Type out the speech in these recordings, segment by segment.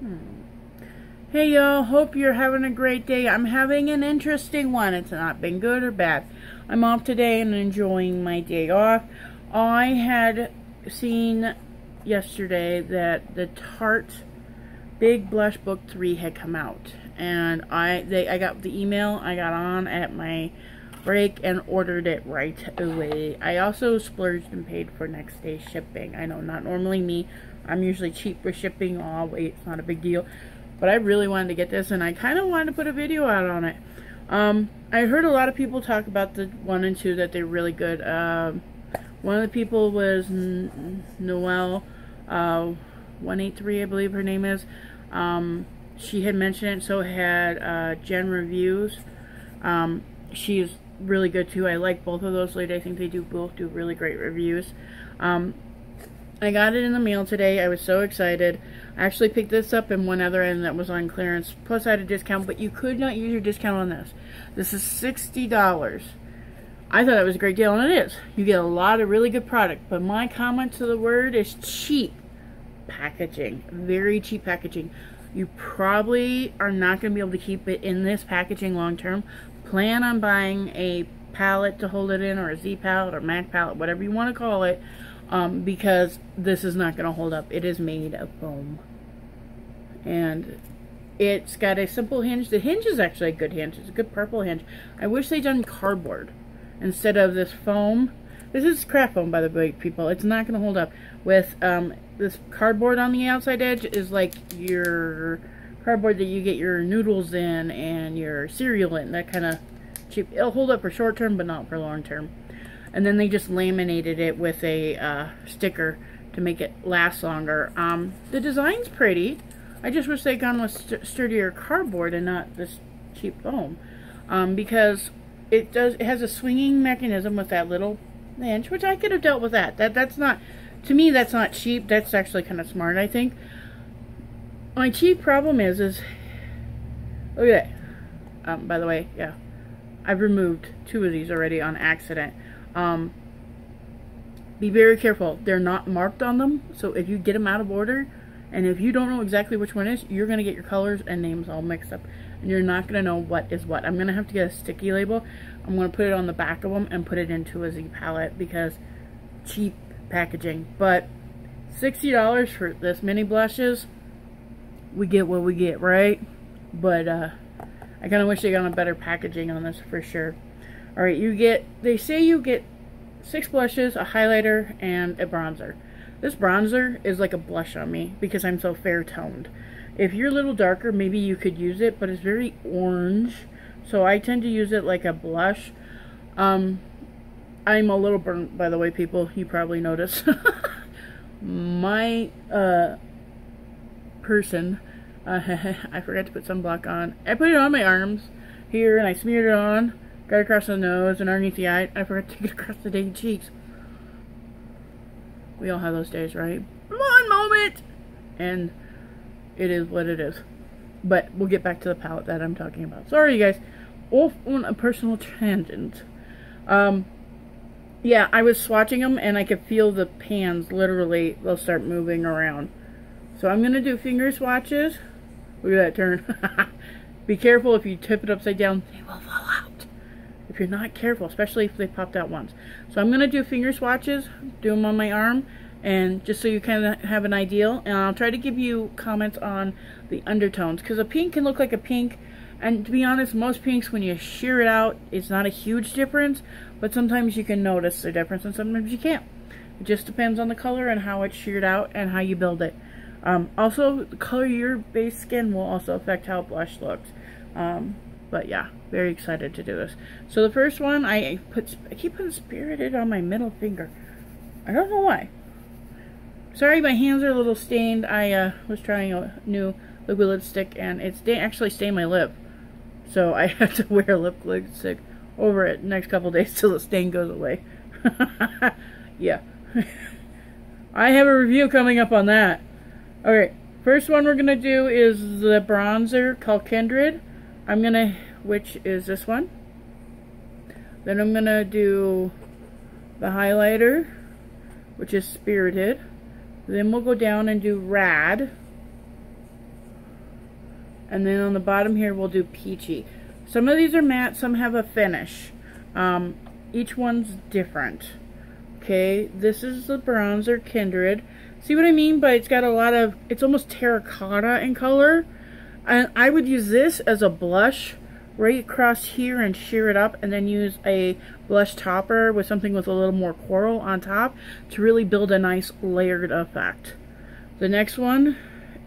Hmm. Hey y'all, hope you're having a great day. I'm having an interesting one. It's not been good or bad. I'm off today and enjoying my day off. I had seen yesterday that the Tarte Big Blush Book 3 had come out. And I they I got the email, I got on at my break and ordered it right away. I also splurged and paid for next day shipping. I know not normally me. I'm usually cheap for shipping. Oh wait, it's not a big deal. But I really wanted to get this and I kind of wanted to put a video out on it. Um, I heard a lot of people talk about the 1 and 2 that they're really good. Um, one of the people was Noelle uh, 183, I believe her name is. Um, she had mentioned it, so had uh, Jen Reviews. Um, she's really good too. I like both of those ladies. I think they do both do really great reviews. Um, I got it in the mail today. I was so excited. I actually picked this up in one other end that was on clearance. Plus I had a discount, but you could not use your discount on this. This is $60. I thought that was a great deal, and it is. You get a lot of really good product, but my comment to the word is cheap packaging. Very cheap packaging. You probably are not going to be able to keep it in this packaging long term. Plan on buying a palette to hold it in, or a Z palette, or Mac palette, whatever you want to call it, um, because this is not going to hold up. It is made of foam. And it's got a simple hinge. The hinge is actually a good hinge. It's a good purple hinge. I wish they'd done cardboard instead of this foam. This is craft foam, by the way, people. It's not going to hold up. With um, this cardboard on the outside edge is like your cardboard that you get your noodles in and your cereal in. That kind of cheap. It'll hold up for short term, but not for long term. And then they just laminated it with a uh, sticker to make it last longer. Um, the design's pretty. I just wish they'd gone with st sturdier cardboard and not this cheap foam. Um, because it does it has a swinging mechanism with that little inch, which I could have dealt with that. That that's not to me that's not cheap. That's actually kind of smart, I think. My cheap problem is is that. Um, by the way, yeah. I've removed two of these already on accident. Um, be very careful. They're not marked on them, so if you get them out of order, and if you don't know exactly which one is, you're going to get your colors and names all mixed up. And you're not going to know what is what. I'm going to have to get a sticky label. I'm going to put it on the back of them and put it into a Z palette because cheap packaging. But $60 for this mini blushes, we get what we get, right? But uh, I kind of wish they got a better packaging on this for sure. Alright, you get, they say you get six blushes, a highlighter, and a bronzer. This bronzer is like a blush on me because I'm so fair toned. If you're a little darker, maybe you could use it, but it's very orange. So I tend to use it like a blush. Um, I'm a little burnt, by the way, people. You probably noticed. My uh, person, uh, I forgot to put sunblock on. I put it on my arms here, and I smeared it on. Got across the nose and underneath the eye. I forgot to get across the dang cheeks. We all have those days, right? One moment! And it is what it is. But we'll get back to the palette that I'm talking about. Sorry, you guys. Off on a personal tangent. Um, yeah, I was swatching them and I could feel the pans literally, they'll start moving around. So I'm going to do finger swatches. Look at that turn. Be careful if you tip it upside down, they will fall out. If you're not careful, especially if they popped out once. So I'm going to do finger swatches, do them on my arm, and just so you kind of have an idea. And I'll try to give you comments on the undertones, because a pink can look like a pink, and to be honest, most pinks, when you shear it out, it's not a huge difference, but sometimes you can notice the difference, and sometimes you can't. It just depends on the color and how it's sheared out and how you build it. Um, also, the color of your base skin will also affect how blush looks. Um, but yeah, very excited to do this. So the first one, I put I keep putting Spirited on my middle finger. I don't know why. Sorry, my hands are a little stained. I uh, was trying a new liquid lipstick, and it's actually stained my lip. So I have to wear lip lipstick over it next couple days till the stain goes away. yeah. I have a review coming up on that. Okay, first one we're going to do is the bronzer called Kindred. I'm to, which is this one. Then I'm to do the highlighter, which is Spirited. Then we'll go down and do Rad. And then on the bottom here, we'll do peachy. Some of these are matte, some have a finish. Um, each one's different. Okay, this is the bronzer Kindred. See what I mean? But it's got a lot of, it's almost terracotta in color. And I would use this as a blush right across here and sheer it up and then use a blush topper with something with a little more coral on top to really build a nice layered effect. The next one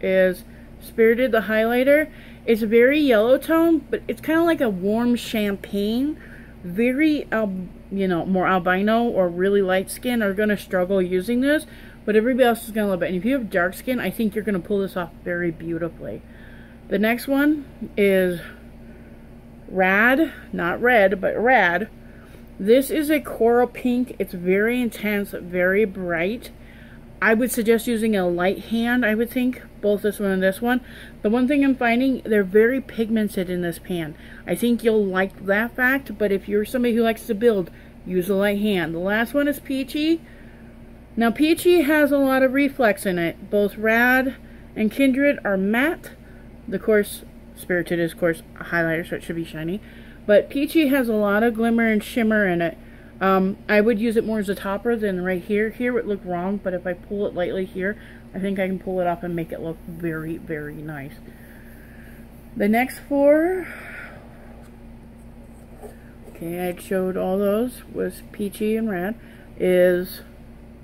is Spirited the highlighter. It's a very yellow tone, but it's kind of like a warm champagne. Very, um, you know, more albino or really light skin are going to struggle using this, but everybody else is going to love it. And if you have dark skin, I think you're going to pull this off very beautifully. The next one is Rad, not red, but Rad. This is a coral pink. It's very intense, very bright. I would suggest using a light hand, I would think, both this one and this one. The one thing I'm finding, they're very pigmented in this pan. I think you'll like that fact, but if you're somebody who likes to build, use a light hand. The last one is Peachy. Now, Peachy has a lot of reflex in it. Both Rad and Kindred are matte. The course, Spirited is, of course, a highlighter, so it should be shiny. But Peachy has a lot of glimmer and shimmer in it. Um, I would use it more as a topper than right here. Here it looked wrong, but if I pull it lightly here, I think I can pull it off and make it look very, very nice. The next four, okay, I showed all those, was Peachy and Rad, is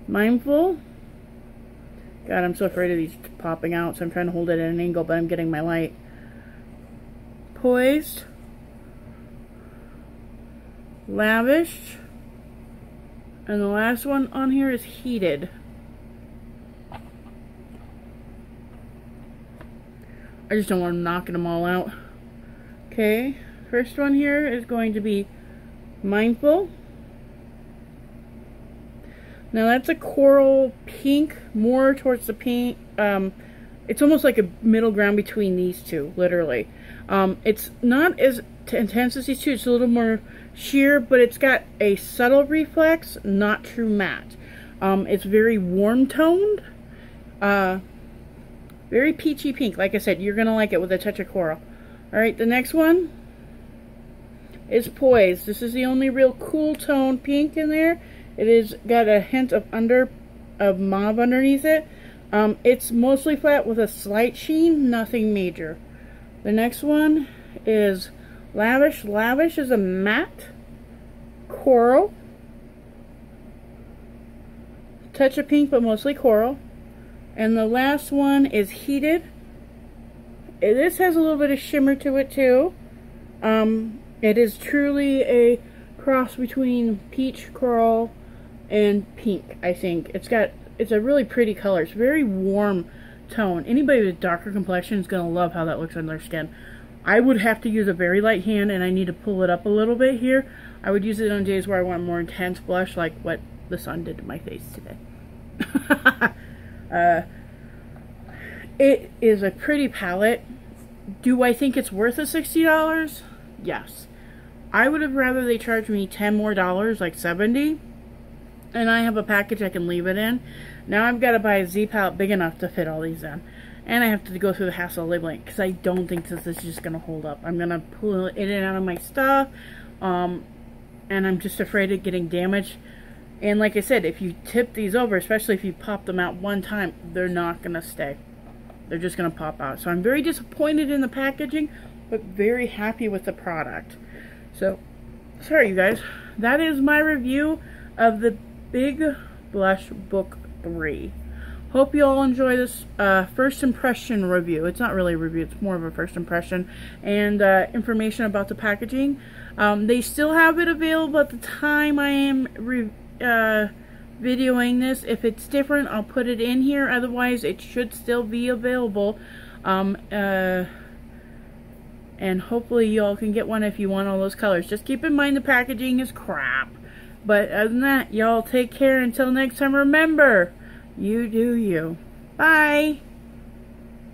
Mindful. God, I'm so afraid of these popping out, so I'm trying to hold it at an angle, but I'm getting my light. Poised. Lavish. And the last one on here is heated. I just don't want them knocking them all out. Okay, first one here is going to be Mindful. Now that's a coral pink, more towards the pink. Um, it's almost like a middle ground between these two, literally. Um, it's not as intense as these two. It's a little more sheer, but it's got a subtle reflex, not true matte. Um, it's very warm toned. Uh, very peachy pink. Like I said, you're going to like it with a touch of coral. Alright, the next one is Poise. This is the only real cool tone pink in there. It is got a hint of under of mauve underneath it. Um, it's mostly flat with a slight sheen, nothing major. The next one is Lavish. Lavish is a matte coral. Touch of pink, but mostly coral. And the last one is Heated. This has a little bit of shimmer to it too. Um, it is truly a cross between peach coral and pink, I think. It's got, it's a really pretty color. It's very warm tone. Anybody with darker complexion is going to love how that looks on their skin. I would have to use a very light hand and I need to pull it up a little bit here. I would use it on days where I want more intense blush like what the sun did to my face today. uh, it is a pretty palette. Do I think it's worth the $60? Yes. I would have rather they charged me 10 more dollars, like 70 and I have a package I can leave it in. Now I've got to buy a Z palette big enough to fit all these in. And I have to go through the hassle of labeling because I don't think this is just going to hold up. I'm going to pull it in and out of my stuff. Um, and I'm just afraid of getting damaged. And like I said, if you tip these over, especially if you pop them out one time, they're not going to stay. They're just going to pop out. So I'm very disappointed in the packaging, but very happy with the product. So, sorry you guys. That is my review of the Big Blush Book 3. Hope you all enjoy this uh, first impression review. It's not really a review, it's more of a first impression. And uh, information about the packaging. Um, they still have it available at the time I am uh, videoing this. If it's different, I'll put it in here. Otherwise, it should still be available. Um, uh, and hopefully you all can get one if you want all those colors. Just keep in mind the packaging is crap. But other than that, y'all take care until next time. Remember, you do you. Bye.